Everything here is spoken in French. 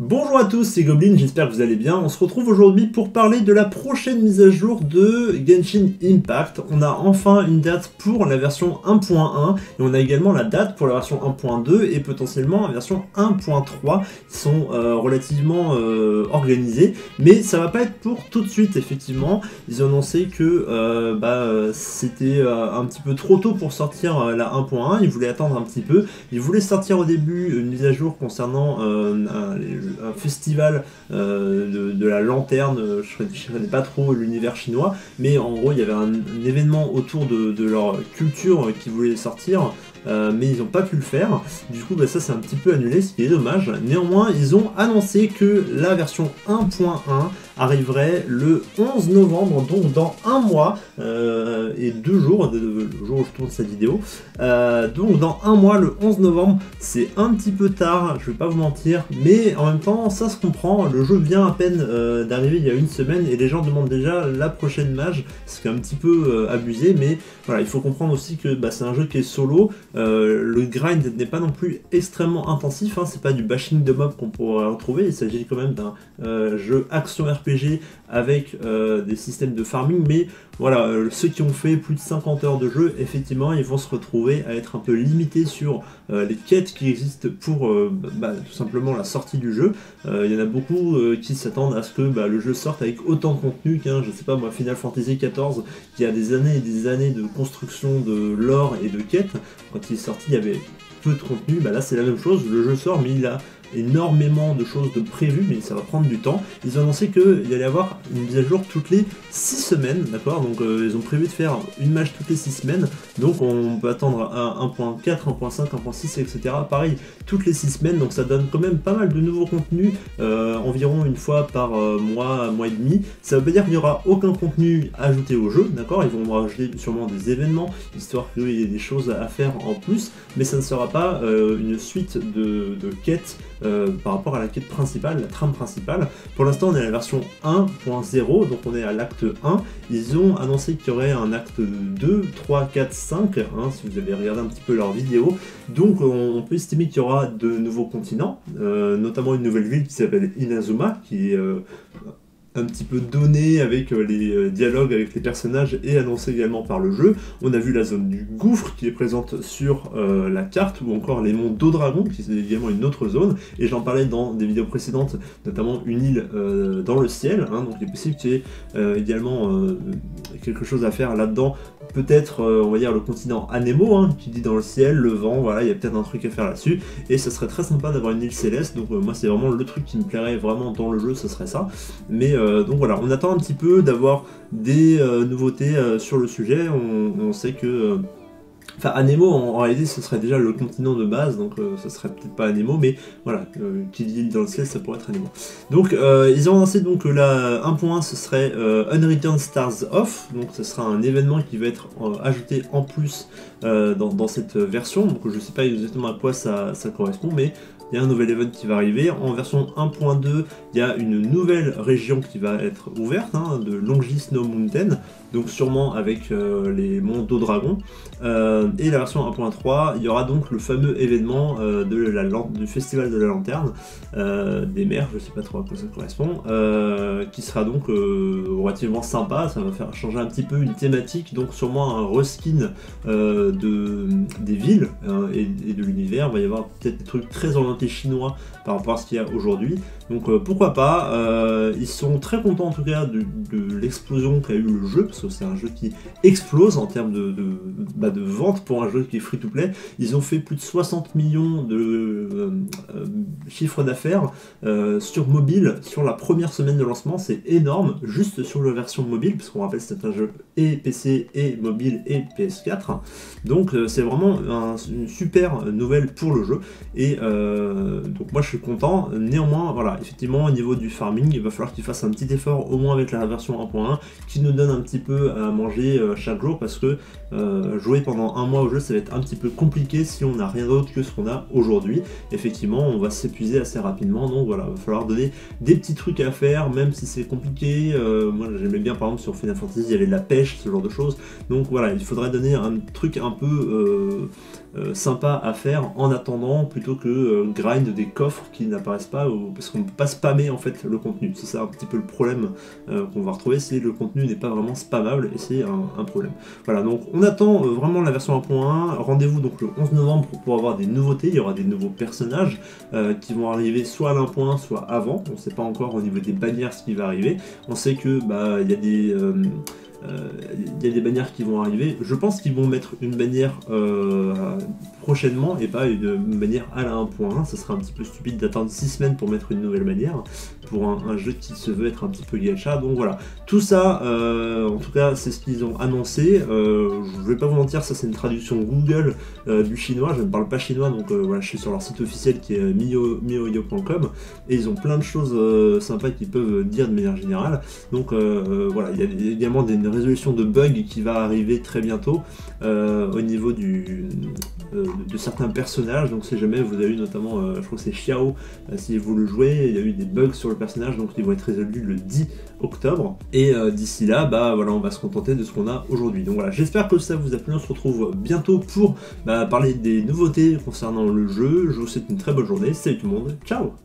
Bonjour à tous, c'est Goblin, j'espère que vous allez bien. On se retrouve aujourd'hui pour parler de la prochaine mise à jour de Genshin Impact. On a enfin une date pour la version 1.1 et on a également la date pour la version 1.2 et potentiellement la version 1.3 qui sont euh, relativement euh, organisés. Mais ça va pas être pour tout de suite, effectivement. Ils ont annoncé que euh, bah, c'était un petit peu trop tôt pour sortir la 1.1. Ils voulaient attendre un petit peu. Ils voulaient sortir au début une mise à jour concernant les un festival euh, de, la lanterne, je ne connais pas trop l'univers chinois, mais en gros il y avait un, événement autour de, leur culture qui voulait sortir, euh, mais ils n'ont pas pu le faire. Du coup, bah, ça c'est un petit peu annulé, ce qui est dommage. Néanmoins, ils ont annoncé que la version 1.1 arriverait le 11 novembre, donc dans un mois euh, et deux jours, le jour où je tourne cette vidéo. Euh, donc dans un mois, le 11 novembre, c'est un petit peu tard, je vais pas vous mentir, mais en même temps, ça se comprend. Le jeu vient à peine euh, d'arriver il y a une semaine et les gens demandent déjà la prochaine mage, ce qui est un petit peu abusé, mais voilà, il faut comprendre aussi que bah, c'est un jeu qui est solo. Le grind n'est pas non plus extrêmement intensif, hein, c'est pas du bashing de mob qu'on pourrait retrouver, il s'agit quand même d'un jeu action RPG avec euh, des systèmes de farming, mais voilà, euh, ceux qui ont fait plus de 50 heures de jeu, effectivement, ils vont se retrouver à être un peu limités sur euh, les quêtes qui existent pour bah, tout simplement la sortie du jeu. Il y en a beaucoup qui s'attendent à ce que bah, le jeu sorte avec autant de contenu qu'un, je sais pas moi, Final Fantasy XIV, qui a des années et des années de construction de lore et de quêtes. Quand il est sorti, il y avait peu de contenu, bah là c'est la même chose, le jeu sort mais il a énormément de choses de prévues, mais ça va prendre du temps. Ils ont annoncé qu'il y allait avoir une mise à jour toutes les 6 semaines, d'accord? Donc euh, ils ont prévu de faire une match toutes les 6 semaines, donc on peut attendre à 1.4, 1.5, 1.6, etc. Pareil, toutes les 6 semaines, donc ça donne quand même pas mal de nouveaux contenus, euh, environ une fois par euh, mois, mois et demi. Ça veut pas dire qu'il n'y aura aucun contenu ajouté au jeu, d'accord? Ils vont rajouter sûrement des événements, histoire qu'il y ait des choses à faire en plus, mais ça ne sera pas une suite de quêtes euh, par rapport à la quête principale, la trame principale. Pour l'instant, on est à la version 1.0, donc on est à l'acte 1. Ils ont annoncé qu'il y aurait un acte 2, 3, 4, 5, si vous avez regardé un petit peu leur vidéo. Donc on, peut estimer qu'il y aura de nouveaux continents, euh, notamment une nouvelle ville qui s'appelle Inazuma, qui est euh, un petit peu donné avec euh, les euh, dialogues avec les personnages et annoncé également par le jeu. On a vu la zone du gouffre qui est présente sur euh, la carte ou encore les monts d'Eau-Dragon qui est également une autre zone. Et j'en parlais dans des vidéos précédentes notamment une île dans le ciel hein, donc il est possible qu'il y ait également quelque chose à faire là-dedans. Peut-être on va dire le continent Anemo hein, qui dit dans le ciel, le vent, voilà il y a peut-être un truc à faire là-dessus. Et ça serait très sympa d'avoir une île céleste donc moi c'est vraiment le truc qui me plairait vraiment dans le jeu ce serait ça. Mais donc voilà, on attend un petit peu d'avoir des euh, nouveautés euh, sur le sujet. On, sait que. Enfin, Anemo, en, réalité, ce serait déjà le continent de base, donc ce serait peut-être pas Anemo, mais voilà, qui dit dans le ciel, ça pourrait être Anemo. Donc, ils ont lancé donc la 1.1, ce serait Unreturned Stars Off, donc ce sera un événement qui va être ajouté en plus dans, cette version, donc je sais pas exactement à quoi ça correspond, mais il y a un nouvel event qui va arriver. En version 1.2, il y a une nouvelle région qui va être ouverte, hein, de Longji Snow Mountain, donc sûrement avec euh, les monts d'eau dragon. Euh, et la version 1.3, il y aura donc le fameux événement euh, de la, du festival de la lanterne, des mers, je sais pas trop à quoi ça correspond, qui sera donc relativement sympa, ça va faire changer un petit peu une thématique, donc sûrement un reskin de, des villes hein, et, de l'univers, il va y avoir peut-être des trucs très orientés chinois par rapport à ce qu'il y a aujourd'hui. Donc euh, pourquoi pas, euh, ils sont très contents en tout cas de, l'explosion qu'a eu le jeu, parce que c'est un jeu qui explose en termes de, de, bah, vente pour un jeu qui est free to play. Ils ont fait plus de 60 millions de euh, chiffres d'affaires sur mobile sur la première semaine de lancement, c'est énorme, juste sur la version mobile, parce qu'on rappelle c'est un jeu et PC et mobile et PS4. Donc c'est vraiment une super nouvelle pour le jeu. Et euh, donc moi je suis content. Néanmoins, voilà, effectivement au niveau du farming, il va falloir qu'il fasse un petit effort au moins avec la version 1.1 qui nous donne un petit peu à manger euh, chaque jour parce que euh, jouer pendant un mois au jeu ça va être un petit peu compliqué si on n'a rien d'autre que ce qu'on a aujourd'hui. Effectivement, on va s'épuiser assez rapidement. Donc voilà, il va falloir donner des petits trucs à faire, même si c'est compliqué. moi j'aimais bien par exemple sur Final Fantasy, il y avait de la pêche, ce genre de choses. Donc voilà, il faudrait donner un truc un peu sympa à faire en attendant plutôt que grind des coffres qui n'apparaissent pas, ou, parce qu'on ne peut pas spammer en fait le contenu. C'est ça un petit peu le problème euh, qu'on va retrouver, c'est le contenu n'est pas vraiment spammable et c'est un, problème. Voilà, donc on attend vraiment la version 1.1. Rendez-vous donc le 11 novembre pour avoir des nouveautés. Il y aura des nouveaux personnages qui vont arriver soit à l'1.1, soit avant. On ne sait pas encore au niveau des bannières ce qui va arriver. On sait que bah il y a des euh, il y a des bannières qui vont arriver. Je pense qu'ils vont mettre une bannière euh, prochainement et pas une bannière à la 1.1. Ça serait un petit peu stupide d'attendre 6 semaines pour mettre une nouvelle bannière pour un, jeu qui se veut être un petit peu gacha. Donc voilà, tout ça, euh, en tout cas, c'est ce qu'ils ont annoncé. je vais pas vous mentir, ça c'est une traduction Google du chinois. Je ne parle pas chinois, donc voilà, je suis sur leur site officiel qui est mioyo.com et ils ont plein de choses sympas qu'ils peuvent dire de manière générale. Donc voilà, il y a également des résolution de bugs qui va arriver très bientôt euh, au niveau du, euh, de certains personnages. Donc si jamais vous avez eu notamment, euh, je crois que c'est Xiao, si vous le jouez, il y a eu des bugs sur le personnage, donc ils vont être résolus le 10 octobre. Et d'ici là, bah voilà, on va se contenter de ce qu'on a aujourd'hui. Donc voilà, j'espère que ça vous a plu. On se retrouve bientôt pour bah, parler des nouveautés concernant le jeu. Je vous souhaite une très bonne journée. Salut tout le monde. Ciao